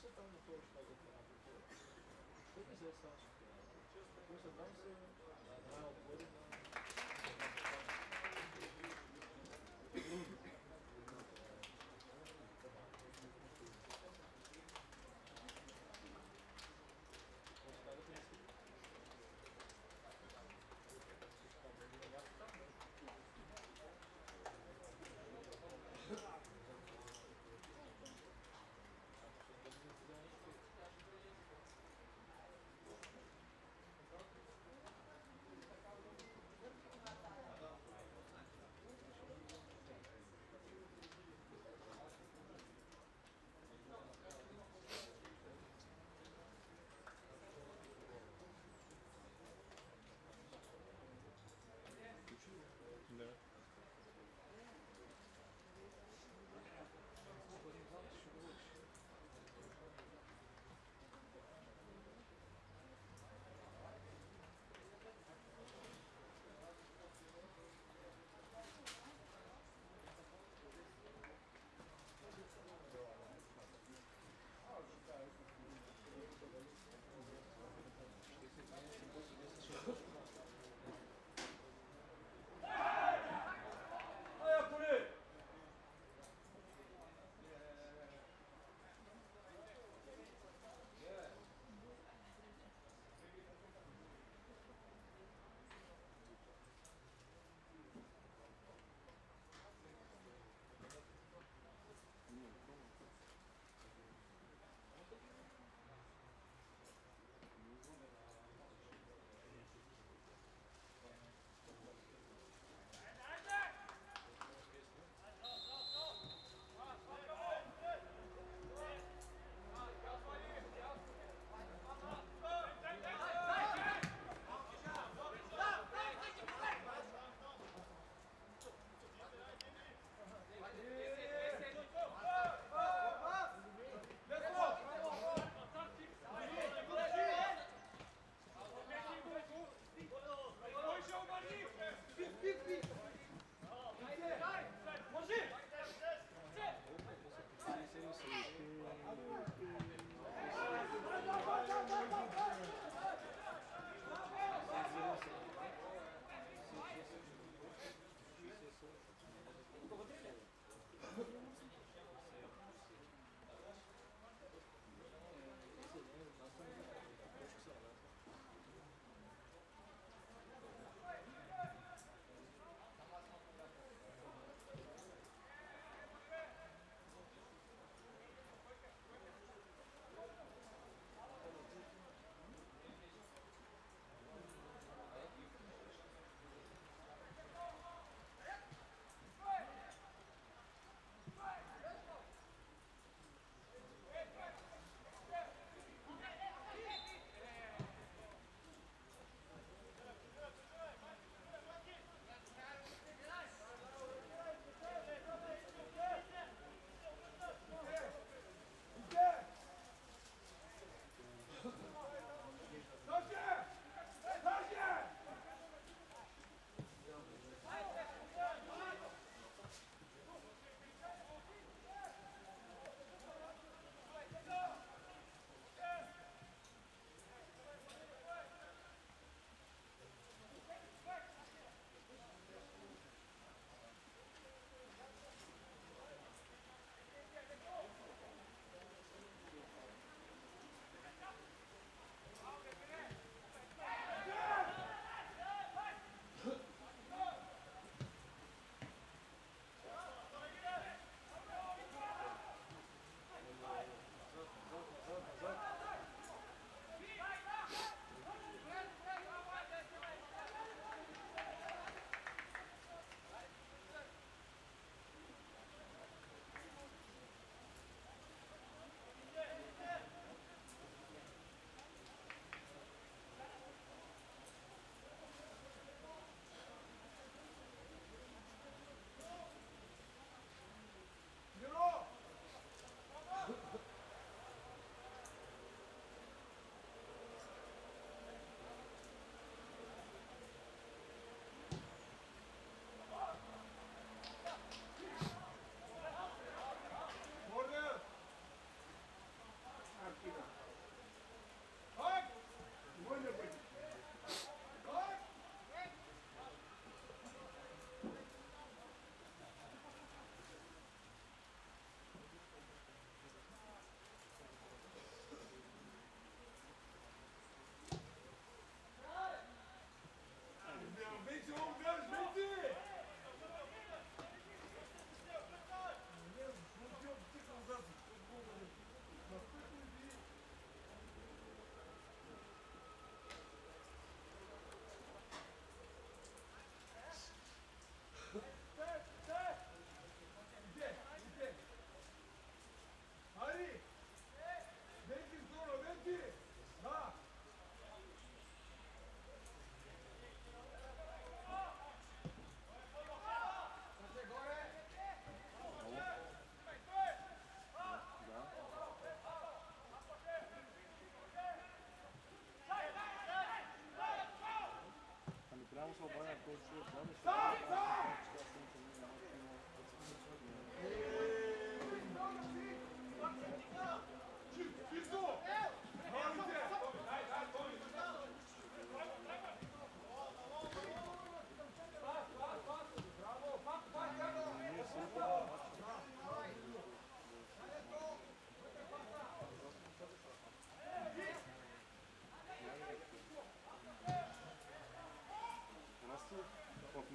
você está no posto da agricultura, todos eles são disciplinados. Você vai ser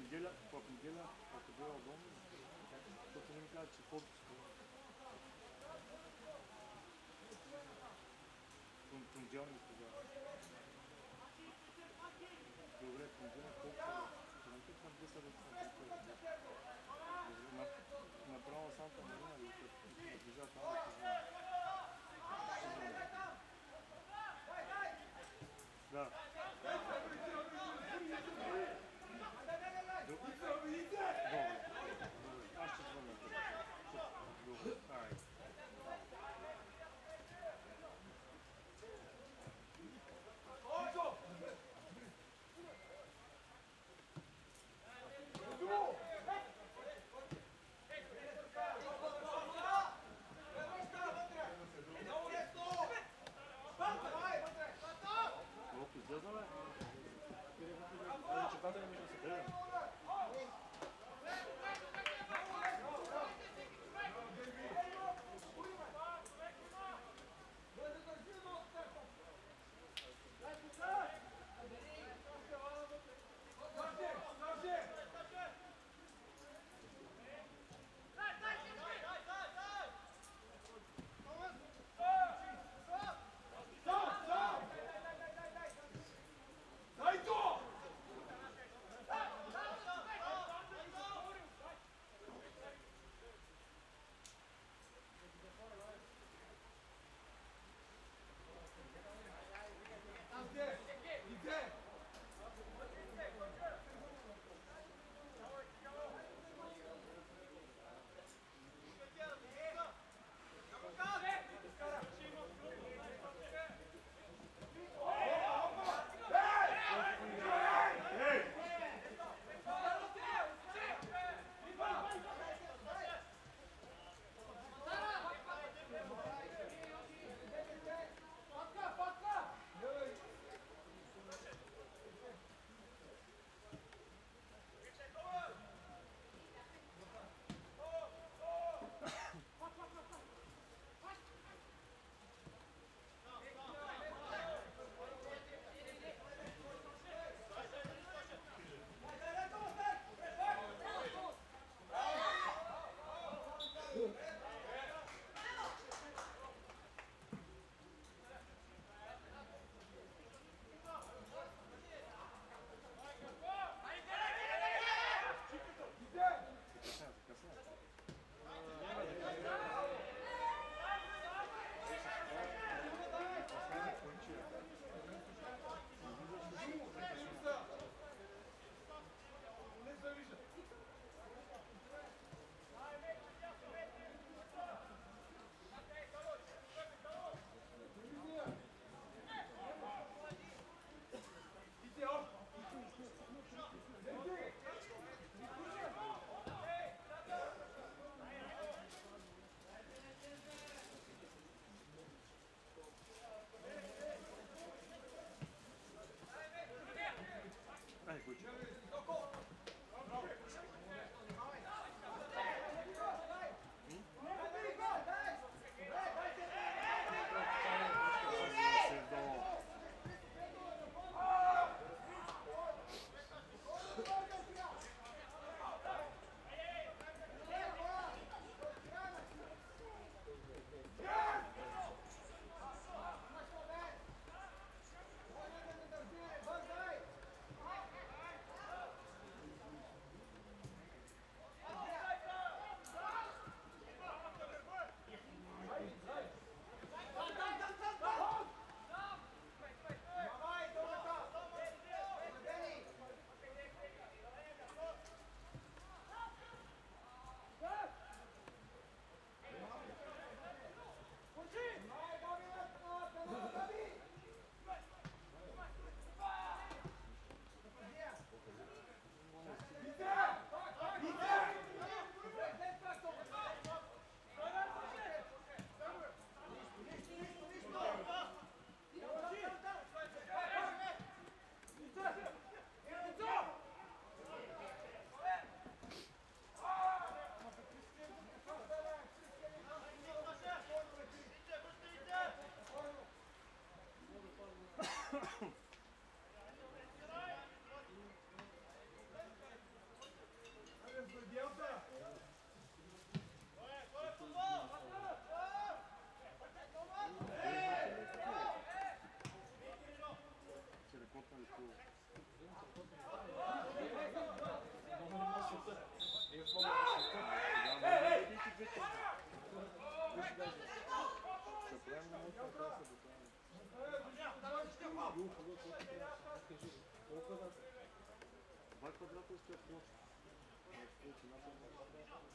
неделя, в неделя, ако била дома, защото не ми казват, че в отпуск. Понеделник тогава. Добре, понеделник колко е? Тук на две са да Направо Санта Марина и бежа там. Да. Quase a minha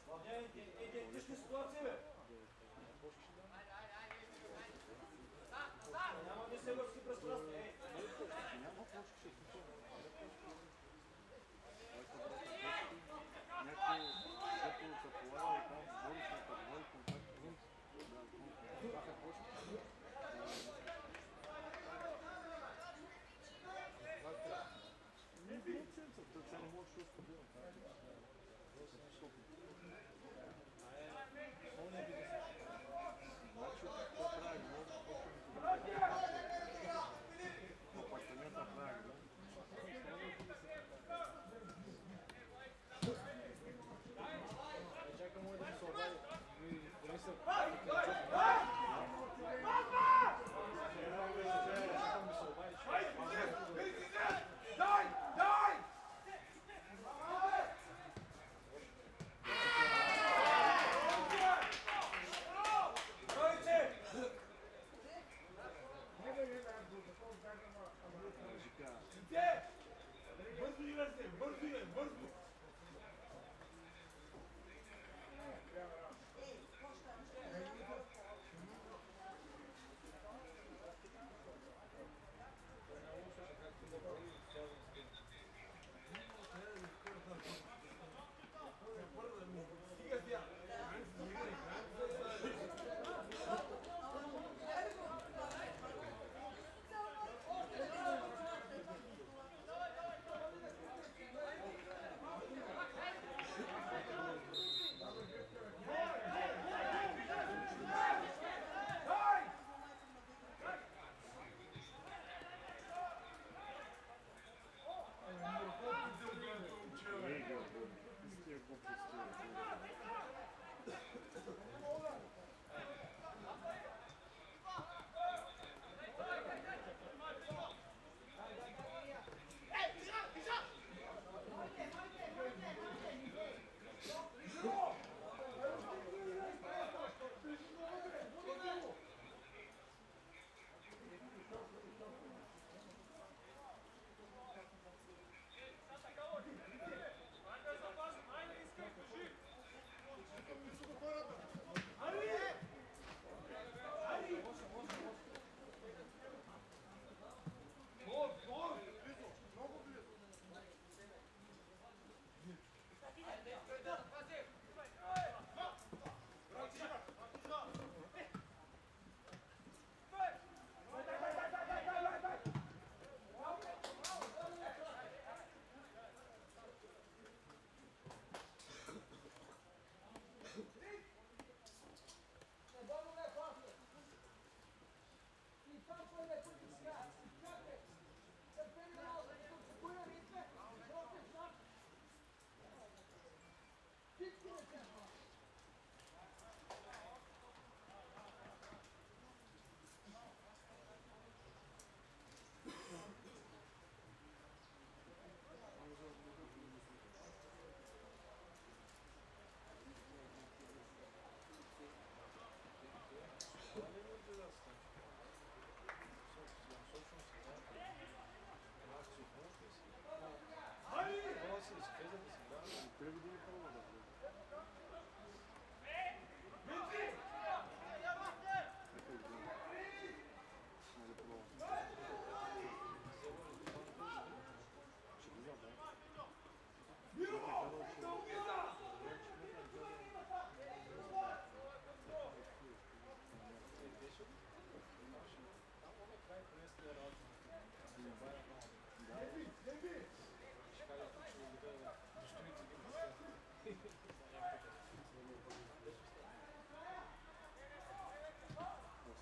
Владяните, идентични ситуации, бе! Няма ми се върши пространство, ей! Няма почки. Thank you.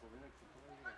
Slovenija, ki je to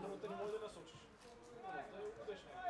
Другата не може да насочиш. Първата е успешна. Биваш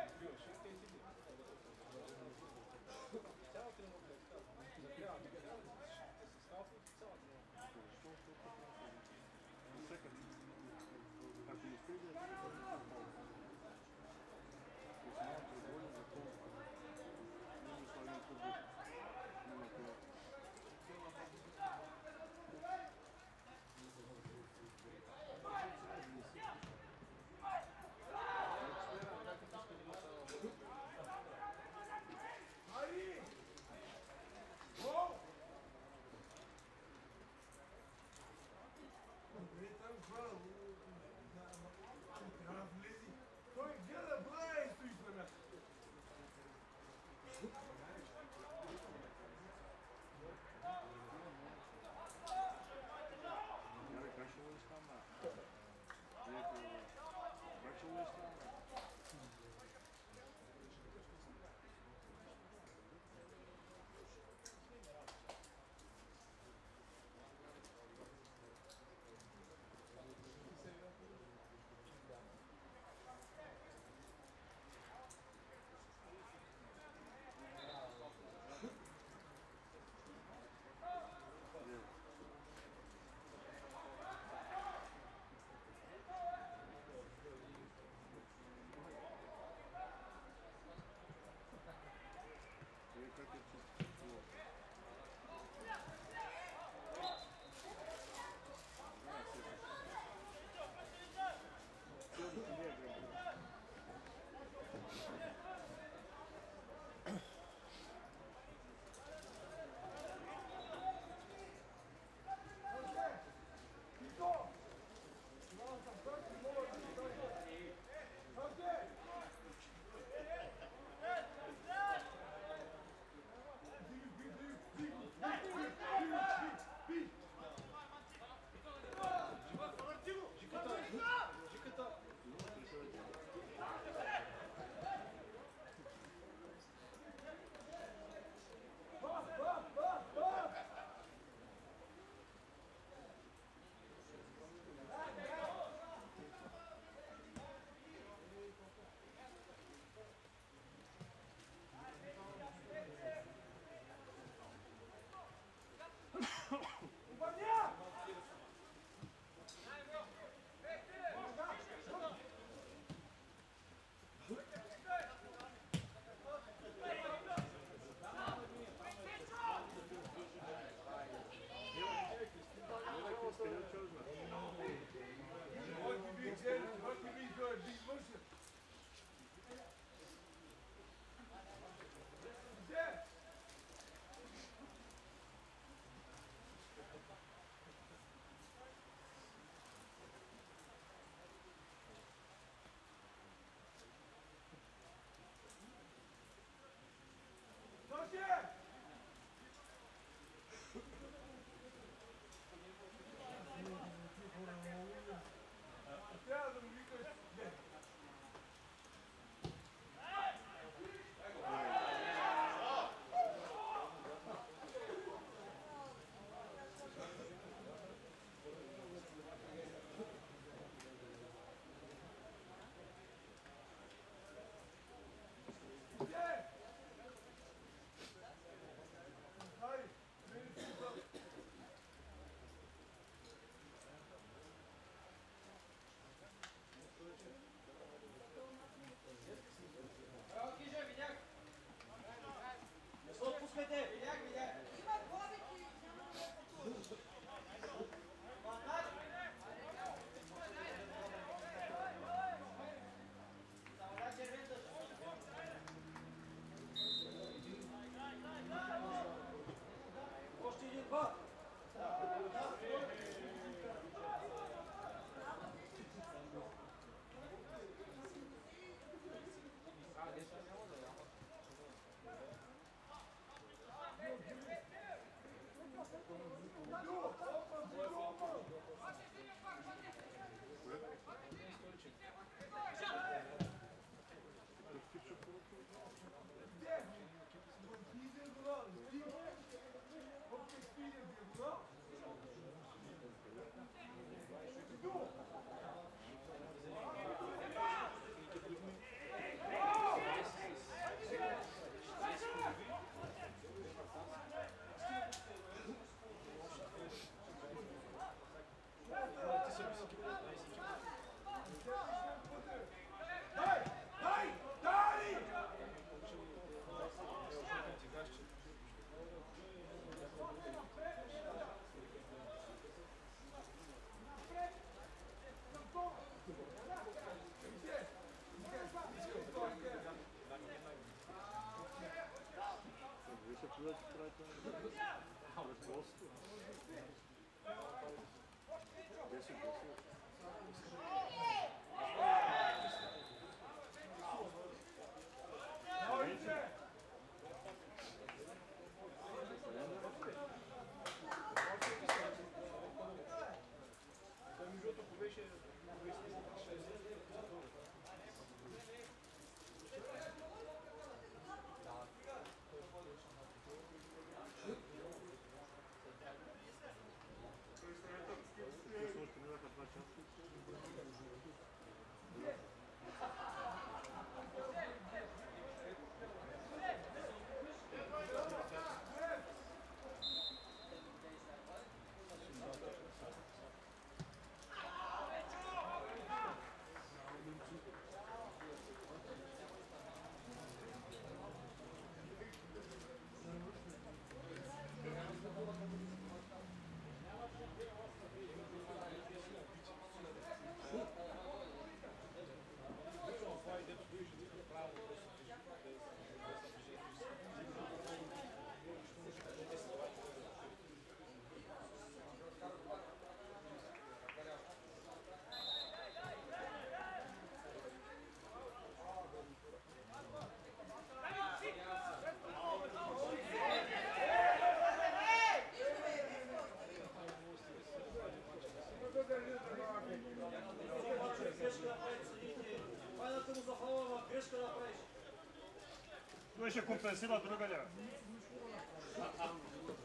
Той ще компенсира другаде.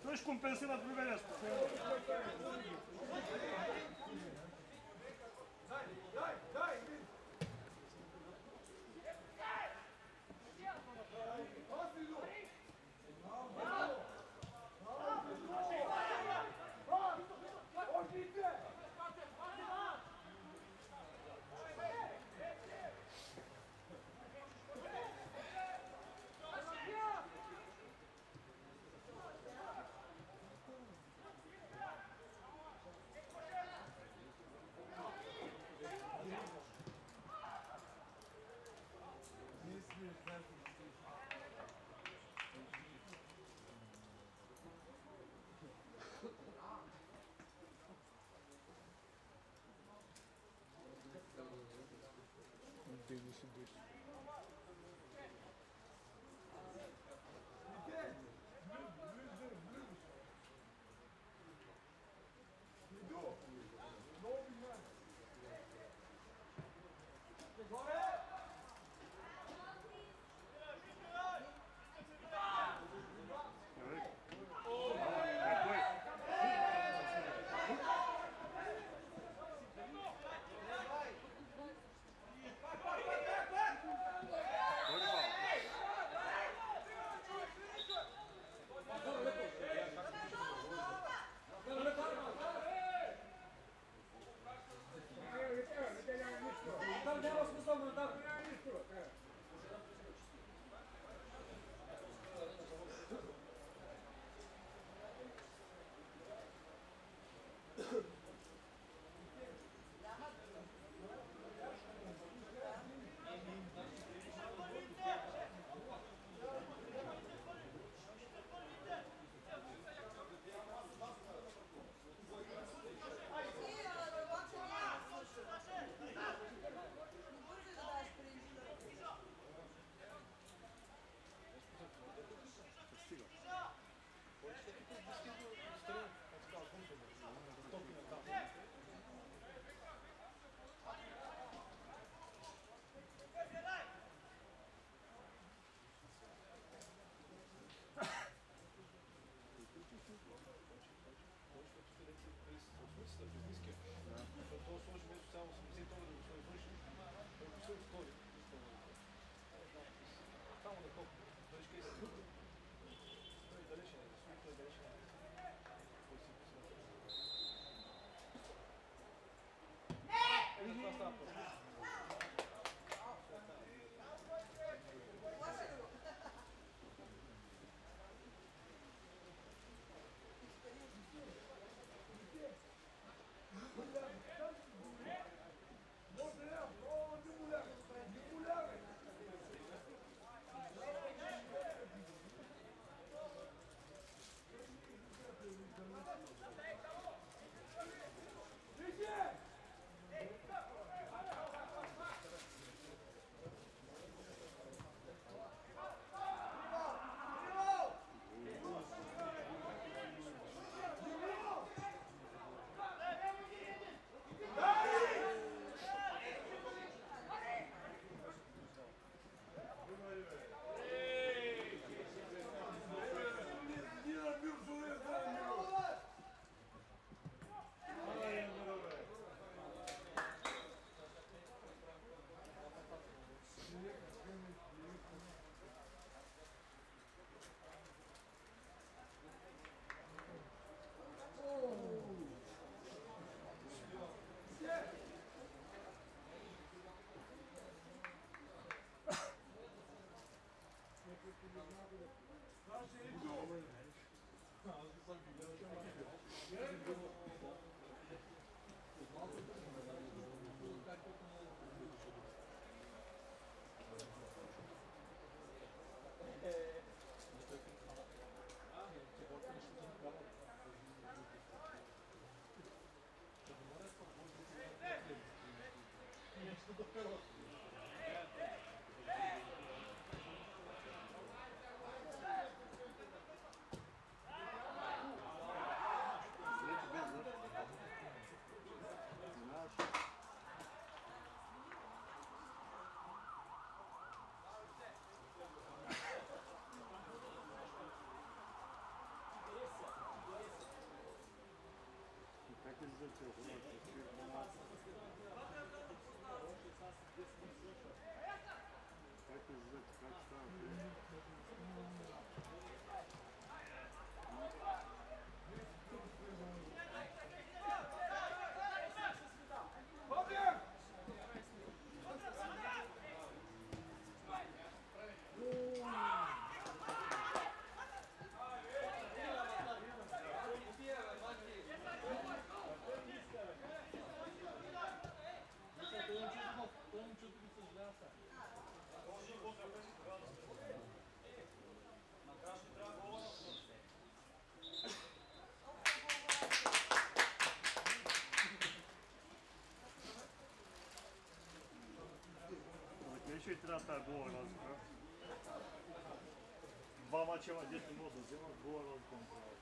Той ще компенсира другаде. değişir diyorsun. 2016, 2015. Então são os mesmos, são, visitam os mesmos, eu gostei de cor. Tamo da cor, dois que esse. Dois, dois, dois, dois, dois, dois. C'est un peu ça. trata govorila. Vama ćemo, djetu modu zemlju, govorila od kontrola.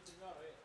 Silvio Rey.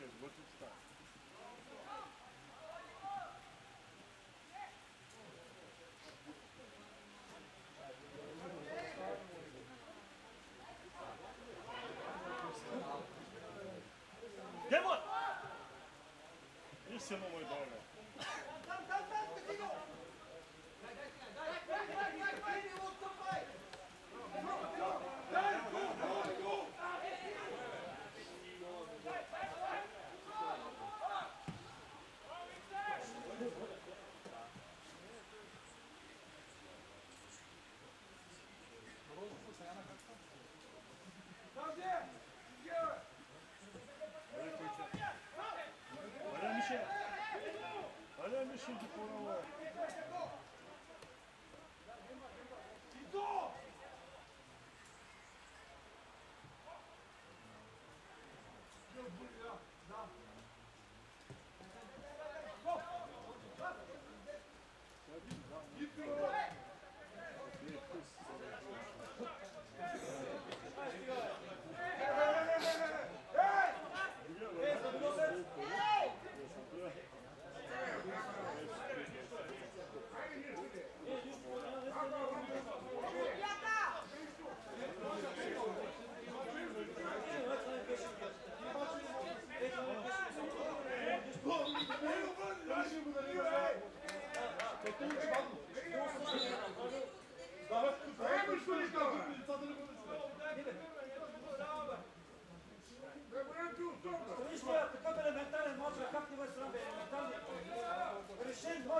Сейчас, вот и встал. Демон! И все новое.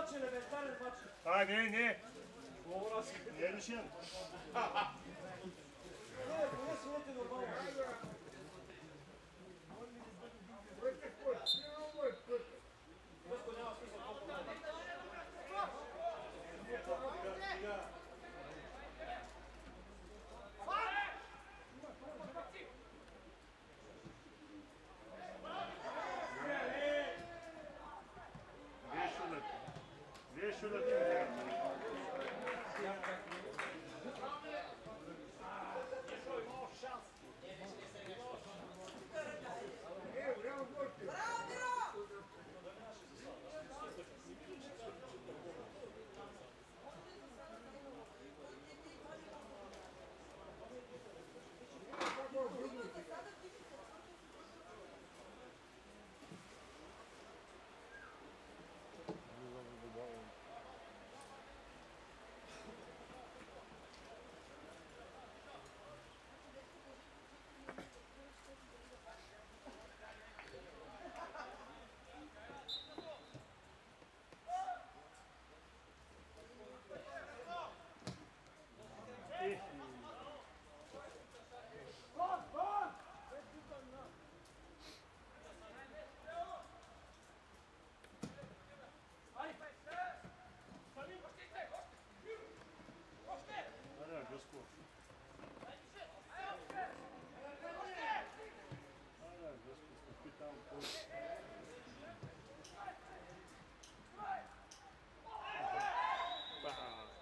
Решен матч, елементарен матч. А, не, не. Не е решен. Не, поне Pá,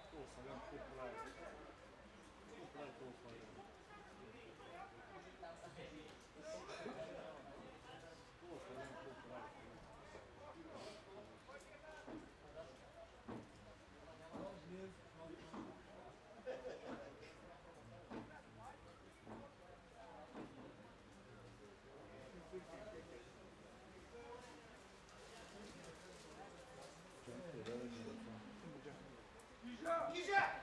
estou falhando, estou falhando. Estou falhando, estou falhando. Ниже!